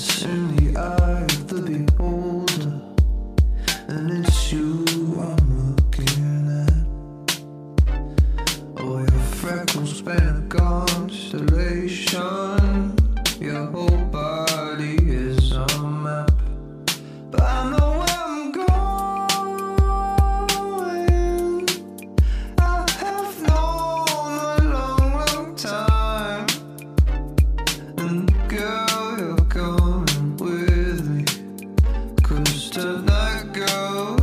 It's in the eye of the beholder, and it's you I'm looking at. Oh, your freckles span a constellation. Your whole Couldn't stop that girl.